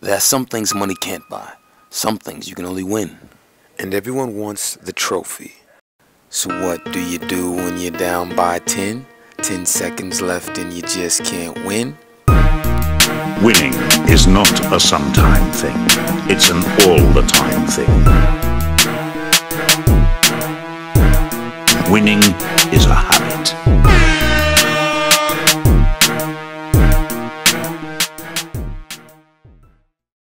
There are some things money can't buy. Some things you can only win. And everyone wants the trophy. So what do you do when you're down by 10? 10 seconds left and you just can't win? Winning is not a sometime thing. It's an all-the-time thing. Winning is a habit.